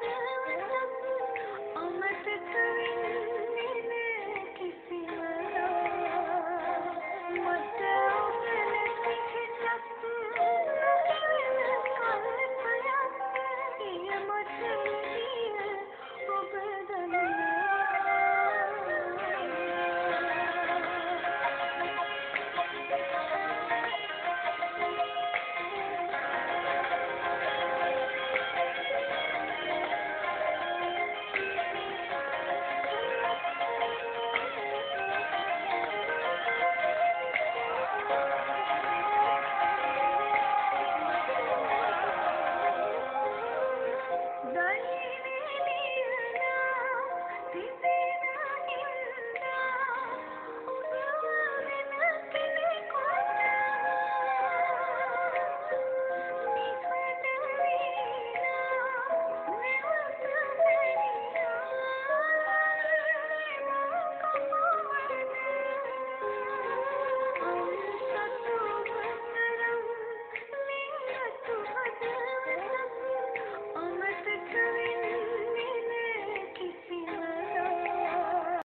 feeling